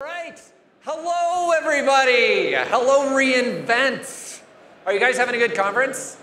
right. Hello, everybody. Hello, reInvent. Are you guys having a good conference?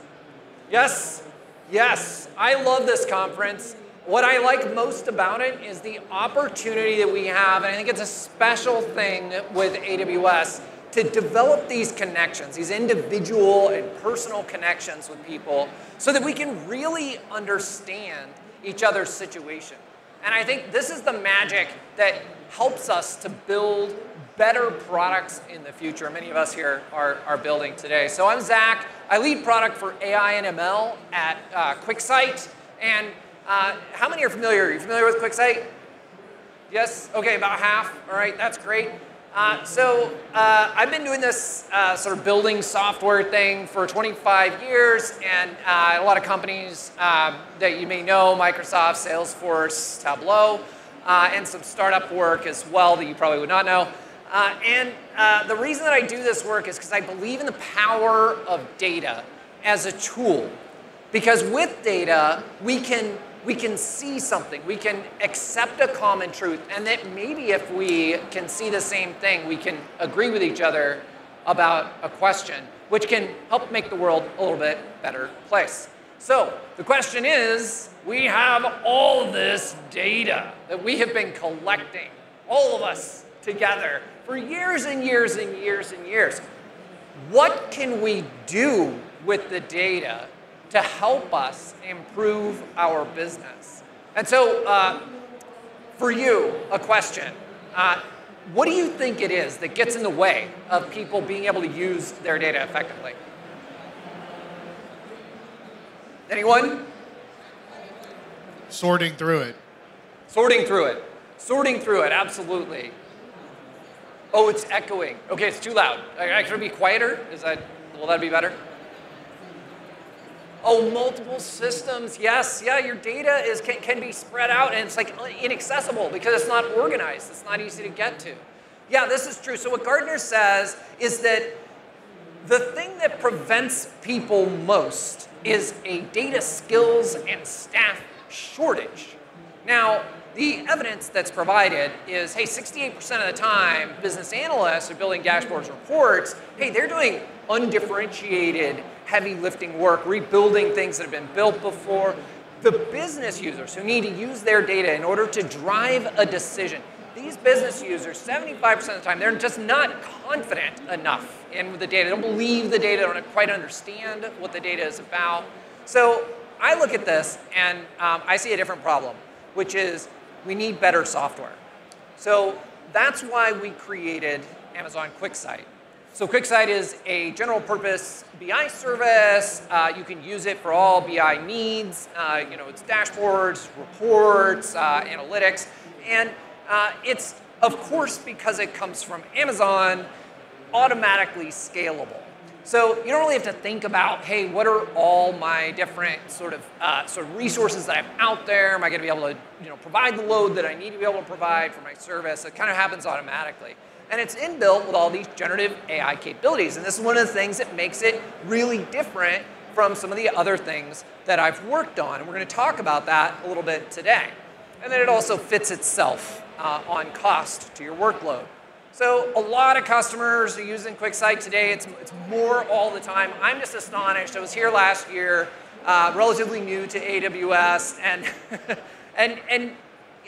Yes? Yes. I love this conference. What I like most about it is the opportunity that we have, and I think it's a special thing with AWS to develop these connections, these individual and personal connections with people, so that we can really understand each other's situation. And I think this is the magic that helps us to build better products in the future. Many of us here are, are building today. So I'm Zach. I lead product for AI and ML at uh, QuickSight. And uh, how many are familiar? Are you familiar with QuickSight? Yes? Okay, about half. All right, that's great. Uh, so uh, I've been doing this uh, sort of building software thing for 25 years, and uh, a lot of companies um, that you may know, Microsoft, Salesforce, Tableau, uh, and some startup work as well that you probably would not know. Uh, and the reason that I do this work is because I believe in the power of data as a tool. Because with data, we can we can see something, we can accept a common truth, and that maybe if we can see the same thing, we can agree with each other about a question, which can help make the world a little bit better place. So the question is, we have all this data that we have been collecting, all of us together, for years and years and years and years. What can we do with the data to help us improve our business. And so, uh, for you, a question. Uh, what do you think it is that gets in the way of people being able to use their data effectively? Anyone? Sorting through it. Sorting through it. Sorting through it, absolutely. Oh, it's echoing. Okay, it's too loud. I, I can be quieter? Is that, will that be better? Oh, multiple systems. Yes, yeah, your data is can, can be spread out and it's like inaccessible because it's not organized. It's not easy to get to. Yeah, this is true. So what Gartner says is that the thing that prevents people most is a data skills and staff shortage. Now, the evidence that's provided is, hey, 68% of the time, business analysts are building dashboards reports. Hey, they're doing undifferentiated heavy lifting work, rebuilding things that have been built before. The business users who need to use their data in order to drive a decision, these business users, 75% of the time, they're just not confident enough in the data. They don't believe the data, they don't quite understand what the data is about. So I look at this and um, I see a different problem, which is we need better software. So that's why we created Amazon QuickSight. So QuickSight is a general purpose BI service. Uh, you can use it for all BI needs. Uh, you know, it's dashboards, reports, uh, analytics. And uh, it's, of course, because it comes from Amazon, automatically scalable. So you don't really have to think about, hey, what are all my different sort of uh, sort of resources that I have out there? Am I going to be able to you know, provide the load that I need to be able to provide for my service? It kind of happens automatically. And it's inbuilt with all these generative AI capabilities. And this is one of the things that makes it really different from some of the other things that I've worked on. And we're going to talk about that a little bit today. And then it also fits itself uh, on cost to your workload. So a lot of customers are using QuickSight today. It's, it's more all the time. I'm just astonished. I was here last year, uh, relatively new to AWS, and, and, and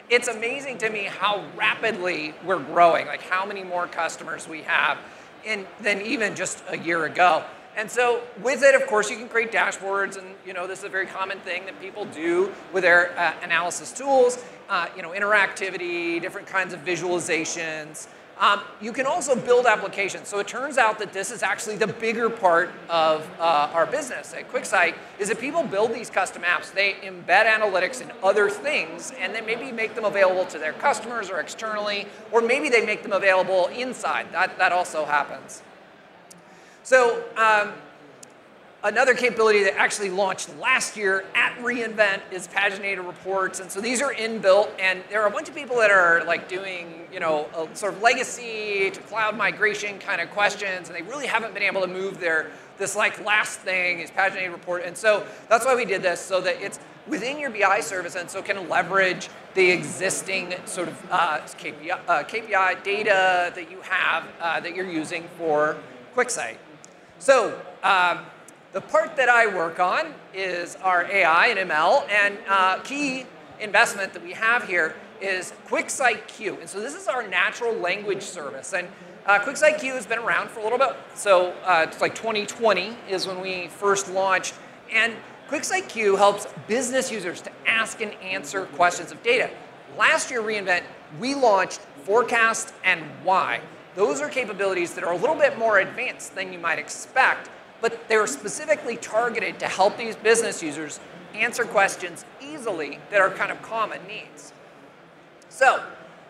it's amazing to me how rapidly we're growing, like how many more customers we have in, than even just a year ago. And so with it, of course, you can create dashboards, and you know this is a very common thing that people do with their uh, analysis tools. Uh, you know, interactivity, different kinds of visualizations. Um, you can also build applications. So it turns out that this is actually the bigger part of uh, our business at QuickSight is that people build these custom apps. They embed analytics in other things and then maybe make them available to their customers or externally, or maybe they make them available inside. That, that also happens. So um, Another capability that actually launched last year at reInvent is paginated reports. And so these are inbuilt, and there are a bunch of people that are like doing, you know, a sort of legacy to cloud migration kind of questions, and they really haven't been able to move their, this like last thing is paginated report. And so that's why we did this, so that it's within your BI service, and so can leverage the existing sort of uh, KPI, uh, KPI, data that you have uh, that you're using for QuickSight. So um, the part that I work on is our AI and ML, and uh, key investment that we have here is QuickSight Q. And so this is our natural language service. And uh, QuickSight Q has been around for a little bit. So uh, it's like 2020 is when we first launched. And QuickSight Q helps business users to ask and answer questions of data. Last year, reInvent, we launched Forecast and Why. Those are capabilities that are a little bit more advanced than you might expect, but they're specifically targeted to help these business users answer questions easily that are kind of common needs. So,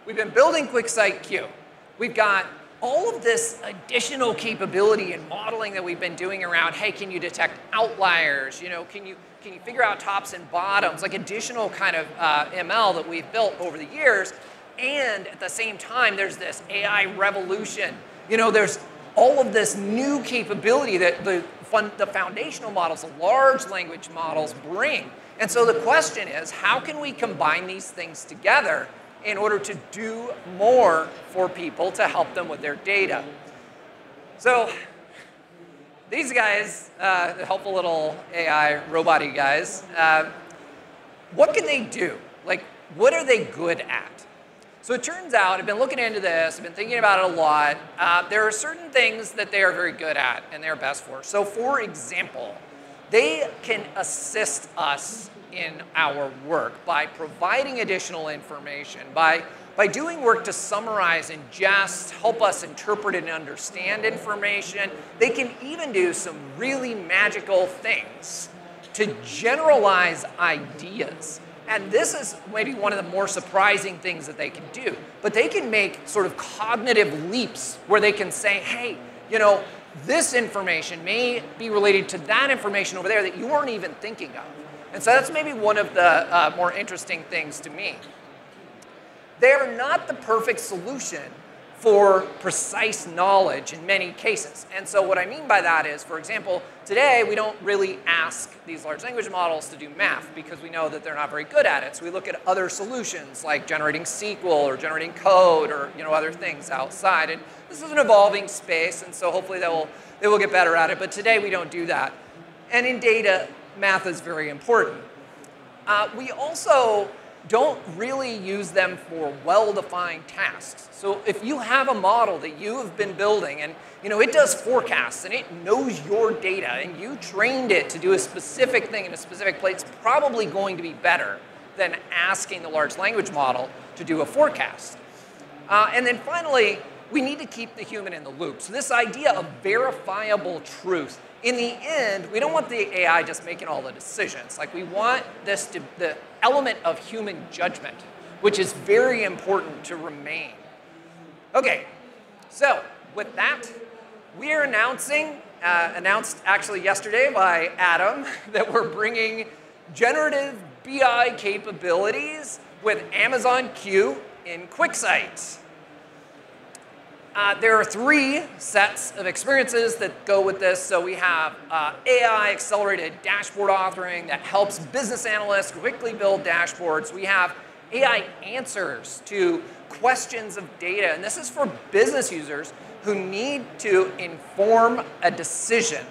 we've been building QuickSight Q. We've got all of this additional capability and modeling that we've been doing around, hey, can you detect outliers? You know, can you can you figure out tops and bottoms, like additional kind of uh, ML that we've built over the years. And at the same time, there's this AI revolution. You know, there's all of this new capability that the, fun, the foundational models, the large language models bring. And so the question is, how can we combine these things together in order to do more for people to help them with their data? So these guys, uh, the helpful little AI robot guys, uh, what can they do? Like, what are they good at? So it turns out, I've been looking into this, I've been thinking about it a lot. Uh, there are certain things that they are very good at and they're best for. So for example, they can assist us in our work by providing additional information, by, by doing work to summarize and just help us interpret and understand information. They can even do some really magical things to generalize ideas. And this is maybe one of the more surprising things that they can do. But they can make sort of cognitive leaps where they can say, hey, you know, this information may be related to that information over there that you weren't even thinking of. And so that's maybe one of the uh, more interesting things to me. They are not the perfect solution for precise knowledge in many cases. And so what I mean by that is, for example, today we don't really ask these large language models to do math because we know that they're not very good at it. So we look at other solutions like generating SQL or generating code or you know other things outside. And this is an evolving space, and so hopefully they will, they will get better at it. But today we don't do that. And in data, math is very important. Uh, we also don't really use them for well-defined tasks. So if you have a model that you have been building and you know it does forecasts and it knows your data and you trained it to do a specific thing in a specific place, it's probably going to be better than asking the large language model to do a forecast. Uh, and then finally, we need to keep the human in the loop. So this idea of verifiable truth in the end, we don't want the AI just making all the decisions. Like we want this to, the element of human judgment, which is very important to remain. Okay, so with that, we are announcing, uh, announced actually yesterday by Adam, that we're bringing generative BI capabilities with Amazon Q in QuickSight. Uh, there are three sets of experiences that go with this. So we have uh, AI accelerated dashboard authoring that helps business analysts quickly build dashboards. We have AI answers to questions of data. And this is for business users who need to inform a decision.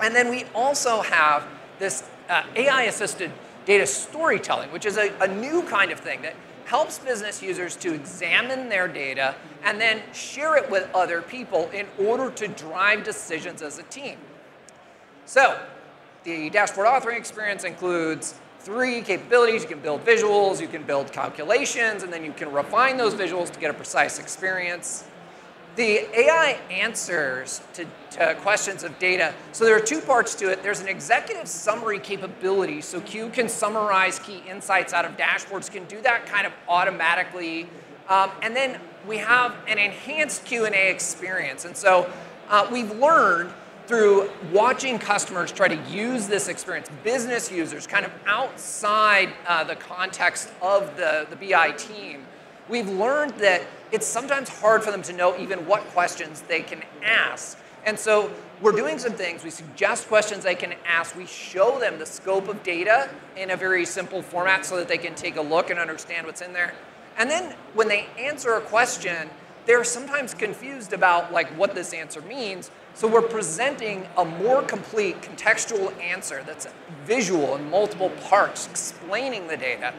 And then we also have this uh, AI assisted data storytelling, which is a, a new kind of thing that helps business users to examine their data and then share it with other people in order to drive decisions as a team. So, the dashboard authoring experience includes three capabilities. You can build visuals, you can build calculations, and then you can refine those visuals to get a precise experience. The AI answers to, to, questions of data. So there are two parts to it. There's an executive summary capability. So Q can summarize key insights out of dashboards, can do that kind of automatically. Um, and then we have an enhanced Q&A experience. And so uh, we've learned through watching customers try to use this experience, business users kind of outside uh, the context of the, the BI team, we've learned that it's sometimes hard for them to know even what questions they can ask. And so we're doing some things. We suggest questions they can ask. We show them the scope of data in a very simple format so that they can take a look and understand what's in there. And then when they answer a question, they're sometimes confused about like what this answer means. So we're presenting a more complete contextual answer that's visual in multiple parts, explaining the data.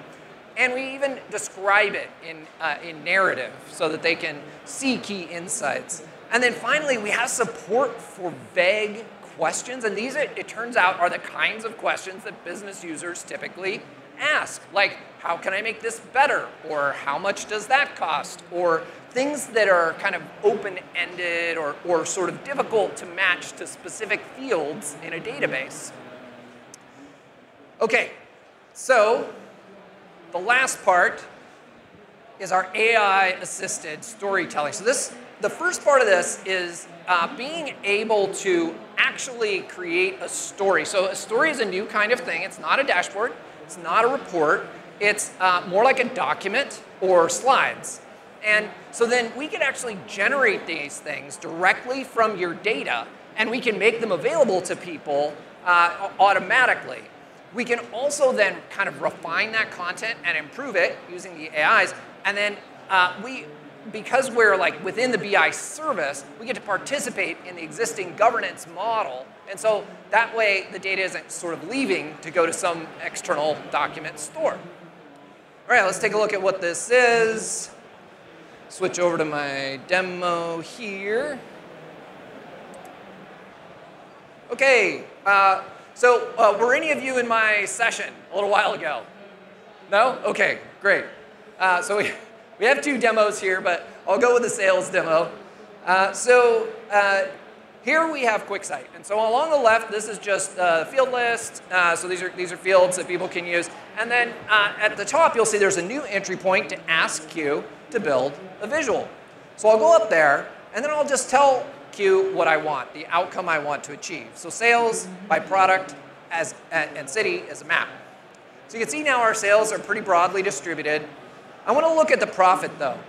And we even describe it in, uh, in narrative so that they can see key insights. And then finally, we have support for vague questions. And these, it, it turns out, are the kinds of questions that business users typically ask. Like, how can I make this better? Or how much does that cost? Or things that are kind of open-ended or, or sort of difficult to match to specific fields in a database. Okay, so the last part is our AI-assisted storytelling. So this, the first part of this is uh, being able to actually create a story. So a story is a new kind of thing. It's not a dashboard. It's not a report. It's uh, more like a document or slides. And so then we can actually generate these things directly from your data and we can make them available to people uh, automatically. We can also then kind of refine that content and improve it using the AIs. And then uh, we, because we're like within the BI service, we get to participate in the existing governance model. And so that way the data isn't sort of leaving to go to some external document store. All right, let's take a look at what this is switch over to my demo here. Okay, uh, so uh, were any of you in my session a little while ago? No? Okay, great. Uh, so we, we have two demos here, but I'll go with the sales demo. Uh, so uh, here we have QuickSight. And so along the left, this is just the field list. Uh, so these are, these are fields that people can use. And then at the top, you'll see there's a new entry point to ask Q to build a visual. So I'll go up there, and then I'll just tell Q what I want, the outcome I want to achieve. So sales by product as, and city is a map. So you can see now our sales are pretty broadly distributed. I want to look at the profit though.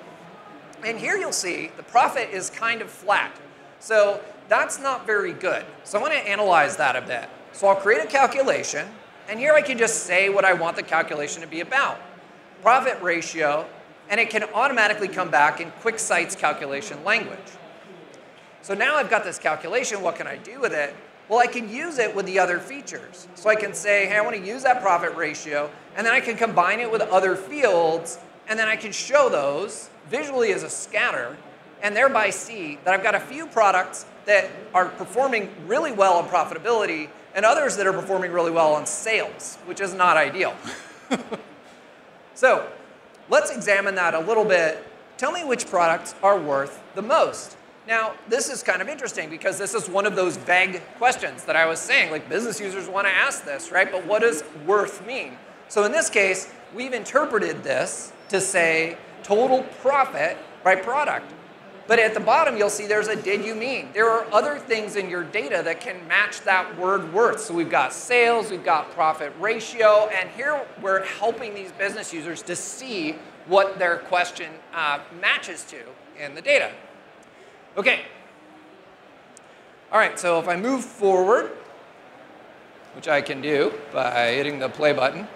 And here you'll see the profit is kind of flat. So that's not very good. So I want to analyze that a bit. So I'll create a calculation, and here I can just say what I want the calculation to be about. Profit ratio and it can automatically come back in QuickSight's calculation language. So now I've got this calculation, what can I do with it? Well, I can use it with the other features. So I can say, hey, I want to use that profit ratio, and then I can combine it with other fields, and then I can show those visually as a scatter, and thereby see that I've got a few products that are performing really well on profitability, and others that are performing really well on sales, which is not ideal. so Let's examine that a little bit. Tell me which products are worth the most. Now, this is kind of interesting because this is one of those vague questions that I was saying, like business users want to ask this, right? But what does worth mean? So in this case, we've interpreted this to say total profit by product. But at the bottom, you'll see there's a did you mean. There are other things in your data that can match that word worth. So we've got sales, we've got profit ratio, and here we're helping these business users to see what their question uh, matches to in the data. Okay. All right, so if I move forward, which I can do by hitting the play button,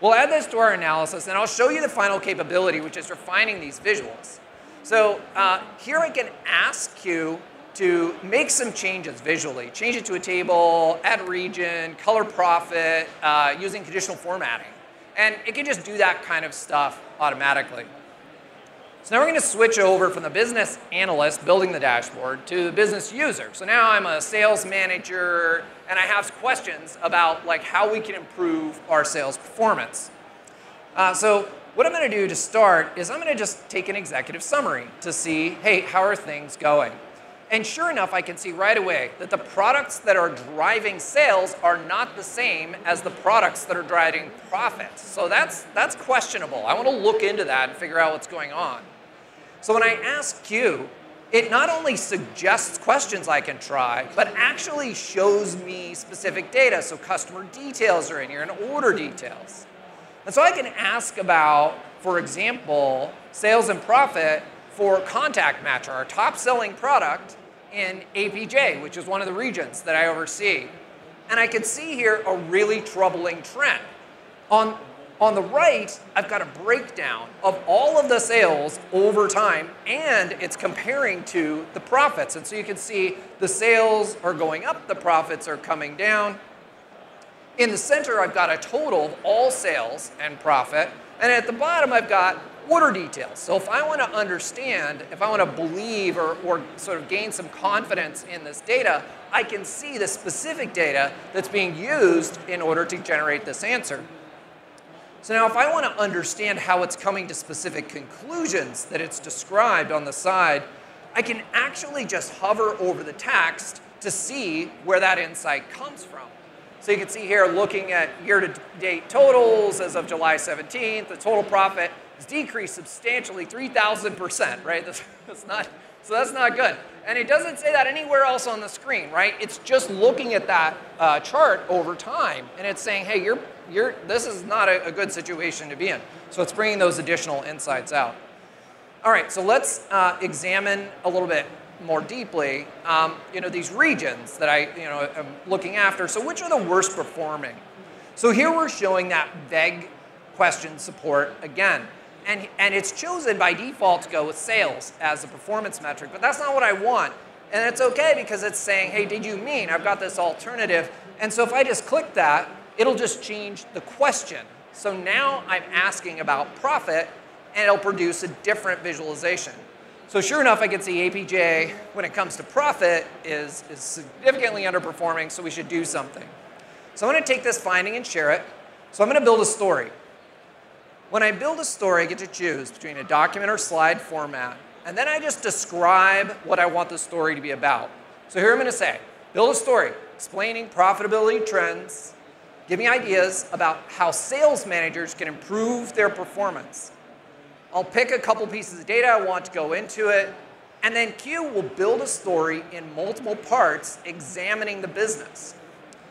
we'll add this to our analysis, and I'll show you the final capability, which is refining these visuals. So uh, here I can ask you to make some changes visually. Change it to a table, add region, color profit, uh, using conditional formatting. And it can just do that kind of stuff automatically. So now we're going to switch over from the business analyst building the dashboard to the business user. So now I'm a sales manager and I have questions about like how we can improve our sales performance. Uh, so what I'm going to do to start is I'm going to just take an executive summary to see, hey, how are things going? And sure enough, I can see right away that the products that are driving sales are not the same as the products that are driving profits. So that's, that's questionable. I want to look into that and figure out what's going on. So when I ask Q, it not only suggests questions I can try, but actually shows me specific data. So customer details are in here and order details. And so I can ask about, for example, sales and profit for Contact Matcher, our top selling product. in APJ, which is one of the regions that I oversee. And I can see here a really troubling trend. On, on the right, I've got a breakdown of all of the sales over time, and it's comparing to the profits. And so you can see the sales are going up, the profits are coming down. In the center, I've got a total of all sales and profit. And at the bottom, I've got order details. So if I want to understand, if I want to believe or, or sort of gain some confidence in this data, I can see the specific data that's being used in order to generate this answer. So now if I want to understand how it's coming to specific conclusions that it's described on the side, I can actually just hover over the text to see where that insight comes from. So you can see here, looking at year-to-date totals as of July 17th, the total profit has decreased substantially 3,000%, right? That's, that's not, so that's not good. And it doesn't say that anywhere else on the screen, right? It's just looking at that uh, chart over time, and it's saying, hey, you're, you're, this is not a, a good situation to be in. So it's bringing those additional insights out. All right, so let's uh, examine a little bit more deeply, um, you know, these regions that I, you know, am looking after. So which are the worst performing? So here we're showing that VEG question support again. And, and it's chosen by default to go with sales as a performance metric, but that's not what I want. And it's okay because it's saying, hey, did you mean I've got this alternative? And so if I just click that, it'll just change the question. So now I'm asking about profit, and it'll produce a different visualization. So sure enough, I can see APJ, when it comes to profit, is, is significantly underperforming, so we should do something. So I'm to take this finding and share it. So I'm going to build a story. When I build a story, I get to choose between a document or slide format, and then I just describe what I want the story to be about. So here I'm going to say, build a story explaining profitability trends, give me ideas about how sales managers can improve their performance. I'll pick a couple pieces of data I want to go into it, and then Q will build a story in multiple parts examining the business.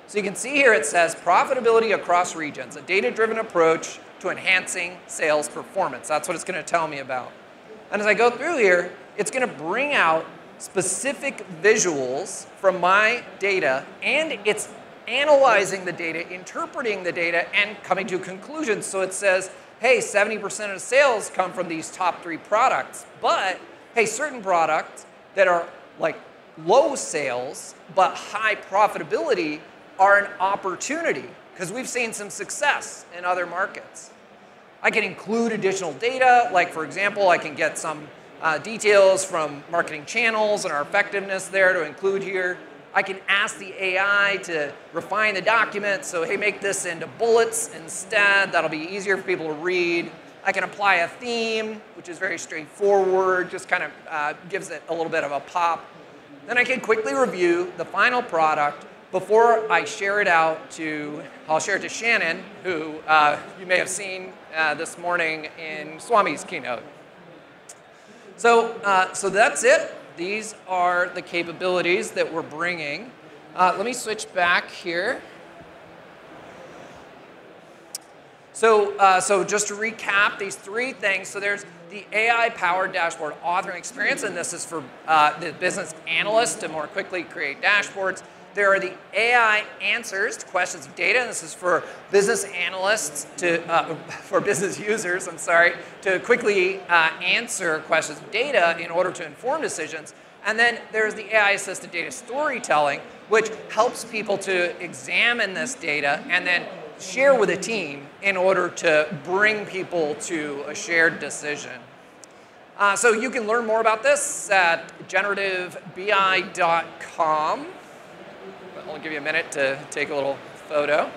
So you can see here it says profitability across regions, a data-driven approach to enhancing sales performance. That's what it's going to tell me about. And as I go through here, it's going to bring out specific visuals from my data, and it's analyzing the data, interpreting the data, and coming to conclusions. So it says, hey, 70% of sales come from these top three products. But hey, certain products that are like low sales but high profitability are an opportunity because we've seen some success in other markets. I can include additional data, like for example, I can get some uh, details from marketing channels and our effectiveness there to include here. I can ask the AI to refine the document, so hey, make this into bullets instead. That'll be easier for people to read. I can apply a theme, which is very straightforward, just kind of uh, gives it a little bit of a pop. Then I can quickly review the final product before I share it out to, I'll share it to Shannon, who uh, you may have seen uh, this morning in Swami's keynote. So, uh, so that's it. These are the capabilities that we're bringing. Uh, let me switch back here. So, uh, so just to recap these three things. So there's the AI-powered dashboard authoring experience, and this is for uh, the business analyst to more quickly create dashboards. There are the AI answers to questions of data. And this is for business analysts to, uh, for business users, I'm sorry, to quickly uh, answer questions of data in order to inform decisions. And then there's the AI-assisted data storytelling, which helps people to examine this data and then share with a team in order to bring people to a shared decision. Uh, so you can learn more about this at generativebi.com. I'll give you a minute to take a little photo.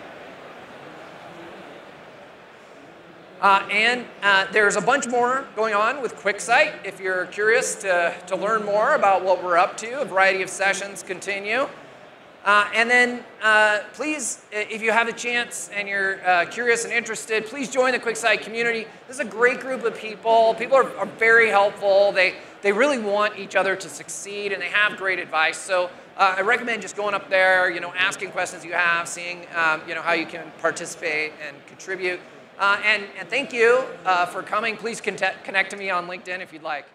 Uh, and uh, there's a bunch more going on with QuickSight. If you're curious to, to learn more about what we're up to, a variety of sessions continue. Uh, and then uh, please, if you have a chance and you're uh, curious and interested, please join the QuickSight community. This is a great group of people. People are, are very helpful. They, they really want each other to succeed and they have great advice. So uh, I recommend just going up there, you know, asking questions you have, seeing, um, you know, how you can participate and contribute. Uh, and, and thank you uh, for coming. Please connect to me on LinkedIn if you'd like.